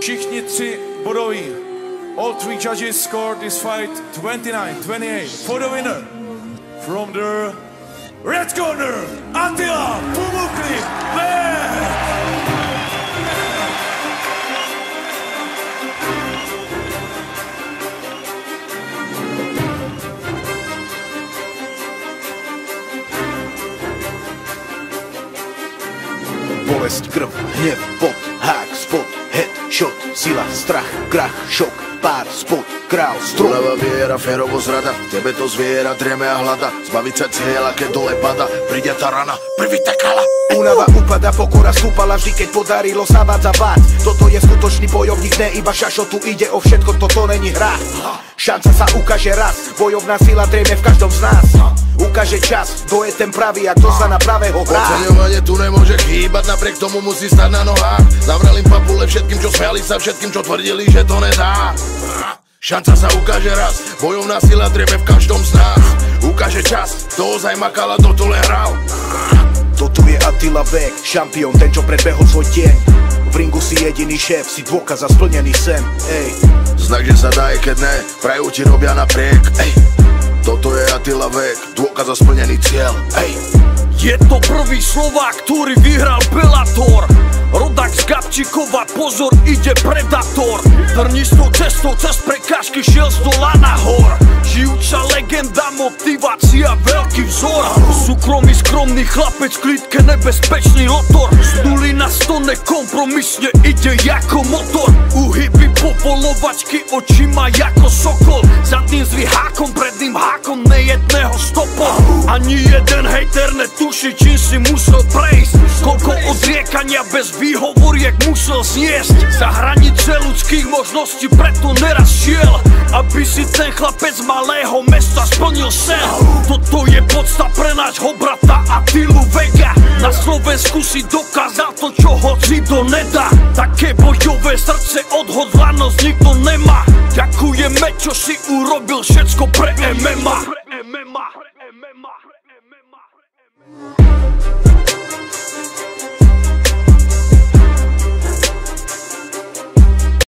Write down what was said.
Všichni tři bodoví. All three judges scored this fight 29-28 for the winner. From the red corner, Attila Pumukli. Bolesť, krv, hnev, pot, hák, shot, sila, strach, krach, šok, pár, spod, král, strom. Úlava viera, férovo zrada, tebe to zviera, dreme a hľada, zbaviť sa cieľa, keď dole pada, príde tá rana, prvý tekala. Únava upada, pokora stúpala vždy, keď podarilo sa vádza báť. Toto je skutočný bojovník, ne iba šašo, tu ide o všetko, toto není hra. Šanca sa ukáže raz, bojovná sila drejme v každom z nás. Ukáže čas, kto je ten pravý a kto sa na pravého hrá. Oceňovanie tu nemôže chýbať, napriek tomu musí stať na nohách. Zavrel im papule všetkým, čo smiali sa, všetkým, čo tvrdili, že to nedá. Šanca sa ukáže raz, bojovná sila dreme v každom z nás. Ukáže čas, kto ozaj makal a kto tu len hral. Toto je Attila Vek, šampión, ten čo predbehol svoj tieň. V ringu si jediný šéf, si dôkaz za splnený sen, ej. Znak, že sa dá, keď ne, prajú ti robia napriek, ej. Toto je Attila Vek, dôkaz za splnený cieľ, ej. Je to prvý Slovák, ktorý vyhral Bellator. Rodak z Gabčíkova, pozor, ide Predator. Trnistou cestou cez prekážky šiel z dola nahor. Žijúca legenda, motivácia, veľký vzor. Súkromný, skromný chlapec, klidke nebezpečný lotor. Z nuly na stone kompromisne ide ako motor. Uhyby povolovačky, oči má ako sokol Zadným zvyhákom, predným hákom, stopol Ani jeden hejter netuší, čím si musel prejsť. Koľko odriekania bez výhovoriek musel zniesť. Za hranice ľudských možností preto neraz šiel Aby si ten chlapec malého mesta splnil sen. Toto je podsta pre nášho brata Attilu Vega. Na Slovensku si dokázal to, čo hoci to nedá. Také bojové srdce, odhodlanosť nikto nemá. Ďakujeme, čo si urobil všetko pre MMA Allah